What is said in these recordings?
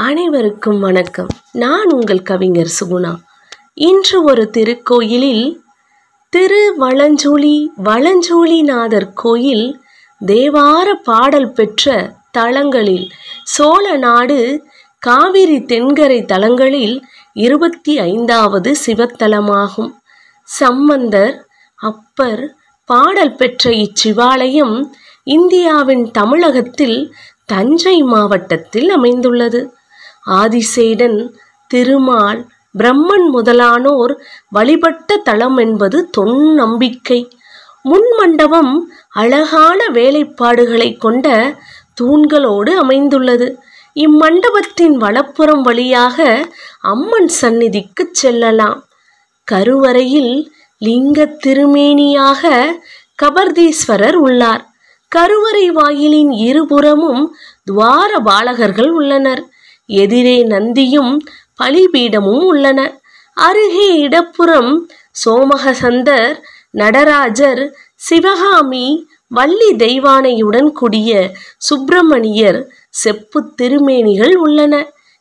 அனைவருக்கும் வணக்கம். நான் உங்கள் கவிஞர் சுகுணா. இன்று ஒரு திருக்கோயிலில் திரு வளஞ்சூழி வளஞ்சூழிநாதர் கோயில் தேவார பாடல் பெற்ற தலங்களில் சோழ நாடு காவிரி தென்கரை தலங்களில் இருபத்தி ஐந்தாவது சிவத்தலமாகும். சம்பந்தர் அப்பர் பாடல் பெற்ற இச்சிவாலயம் இந்தியாவின் தமிழகத்தில் தஞ்சை மாவட்டத்தில் அமைந்துள்ளது. ஆதிசேடன் திருமால் பிரம்மன் முதலானோர் வழிபட்ட தலம் என்பது தொன் நம்பிக்கை. முன்மண்டபம் அழகான வேலைப்பாடுகளை கொண்ட தூண்களோடு அமைந்துள்ளது. இம்மண்டபத்தின் வலப்புறம் வழியாக அம்மன் சந்நிதிக்கு செல்லலாம். கருவறையில் லிங்க திருமேனியாக கபர்தீஸ்வரர் உள்ளார். கருவறை வாயிலின் இருபுறமும் துவார பாலகர்கள் உள்ளனர். எதிரே நந்தியும் பலிபீடமும் உள்ளன. அருகே இடப்புறம் சோமகசந்தர் நடராஜர் சிவகாமி வள்ளி தெய்வானையுடன் கூடிய சுப்பிரமணியர் செப்பு திருமேனிகள் உள்ளன.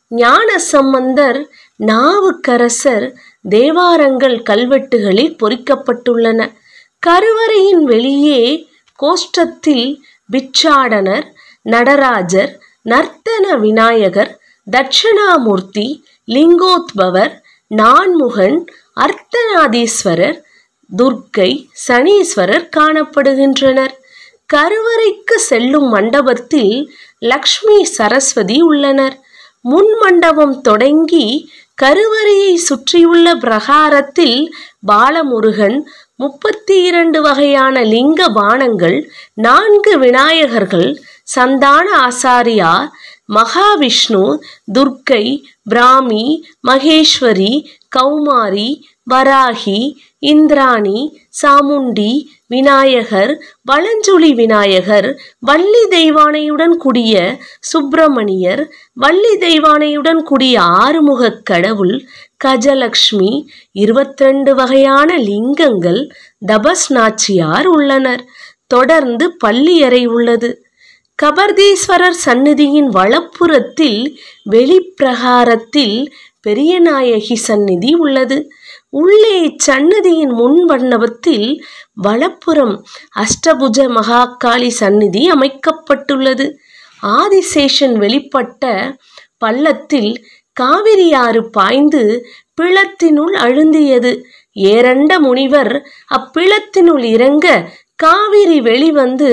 ஞான சம்பந்தர் நாவுக்கரசர் தேவாரங்கள் கல்வெட்டுகளில் பொறிக்கப்பட்டுள்ளன. கருவறையின் வெளியே கோஷ்டத்தில் பிச்சாடனர் நடராஜர் நர்த்தன விநாயகர் தட்சிணாமூர்த்தி லிங்கோத்பவர் நான்முகன் அர்த்தநாதீஸ்வரர் துர்க்கை சனீஸ்வரர் காணப்படுகின்றனர். கருவறைக்கு செல்லும் மண்டபத்தில் லக்ஷ்மி சரஸ்வதி உள்ளனர். முன் மண்டபம் தொடங்கி கருவறையை சுற்றியுள்ள பிரகாரத்தில் பாலமுருகன் முப்பத்தி இரண்டு வகையான லிங்க பானங்கள் நான்கு விநாயகர்கள் சந்தான ஆசாரியார் மகாவிஷ்ணு துர்க்கை பிராமி மகேஸ்வரி கௌமாரி வராகி இந்திராணி சாமுண்டி விநாயகர் வளஞ்சுழி விநாயகர் வள்ளி தெய்வானையுடன் கூடிய சுப்பிரமணியர் வள்ளி தெய்வானையுடன் கூடிய ஆறுமுகக் கடவுள் கஜலக்ஷ்மி இருபத்திரண்டு வகையான லிங்கங்கள் தபஸ் நாச்சியார் உள்ளனர். தொடர்ந்து பள்ளியறை உள்ளது. கபர்தீஸ்வரர் சந்நிதியின் வலப்புறத்தில் வெளிப்பிரகாரத்தில் பெரியநாயகி சந்நிதி உள்ளது. உள்ளே சந்நிதியின் முன் மண்டபத்தில் வலப்புறம் அஷ்டபுஜ மகாகாளி சந்நிதி அமைக்கப்பட்டுள்ளது. ஆதிசேஷன் வெளிப்பட்ட பள்ளத்தில் காவிரியாறு பாய்ந்து பிளத்தினுள் அழுந்தியது. ஏரண்ட முனிவர் அப்பிளத்தினுள் இறங்க காவிரி வெளிவந்து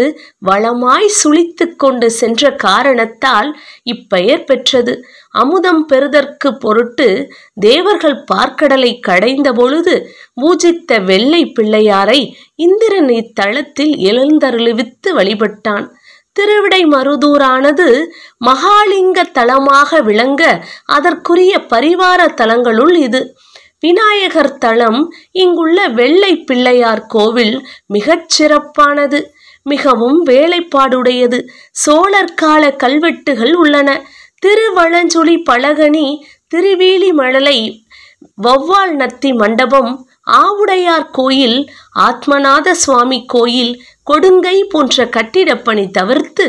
வளமாய் சுழித்து கொண்டு சென்ற காரணத்தால் இப்பெயர் பெற்றது. அமுதம் பெறுதற்கு பொருட்டு தேவர்கள் பார்க்கடலை கடைந்த பொழுது பூஜித்த வெள்ளை பிள்ளையாரை இந்திரன் இத்தலத்தில் எழுந்தருளிவித்து வழிபட்டான். திருவிடை மருதூரானது மகாலிங்க தலமாக விளங்க அதற்குரிய பரிவார தலங்களுள் இது. விநாயகர் தலம் இங்குள்ள வெள்ளை பிள்ளையார் கோவில் மிகச் சிறப்பானது. மிகவும் வேலைப்பாடுடையது. சோழர் கால கல்வெட்டுகள் உள்ளன. திருவளஞ்சுழி பழகனி திருவீழிமழலை வௌவால் நத்தி மண்டபம் ஆவுடையார் கோயில் ஆத்மநாத சுவாமி கோயில் கொடுங்கை போன்ற கட்டிடப்பணி தவிர்த்து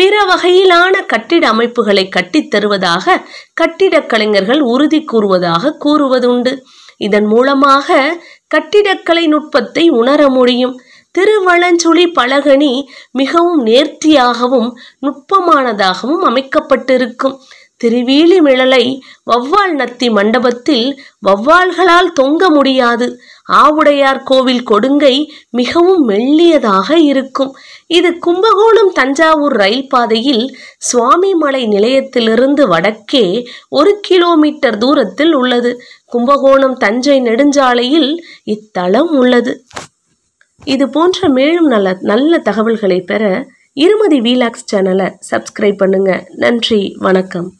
பிற வகையிலான கட்டிட அமைப்புகளை கட்டித் தருவதாக கட்டிடக் கலைஞர்கள் உறுதி கூறுவதாக கூறுவதுண்டு. இதன் மூலமாக கட்டிடக்கலை நுட்பத்தை உணர முடியும். திருவளஞ்சுழி பலகணி மிகவும் நேர்த்தியாகவும் நுட்பமானதாகவும் அமைக்கப்பட்டிருக்கும். திருவீழிமிழலை வௌவால் நத்தி மண்டபத்தில் வௌவால்களால் தொங்க முடியாது. ஆவுடையார் கோவில் கொடுங்கை மிகவும் மெல்லியதாக இருக்கும். இது கும்பகோணம் தஞ்சாவூர் ரயில் பாதையில் சுவாமிமலை நிலையத்திலிருந்து வடக்கே ஒரு கிலோமீட்டர் தூரத்தில் உள்ளது. கும்பகோணம் தஞ்சை நெடுஞ்சாலையில் இத்தலம் உள்ளது. இது போன்ற மேலும் நல்ல நல்ல தகவல்களை பெற இருமதி வீலாக்ஸ் சேனலை சப்ஸ்கிரைப் பண்ணுங்க. நன்றி வணக்கம்.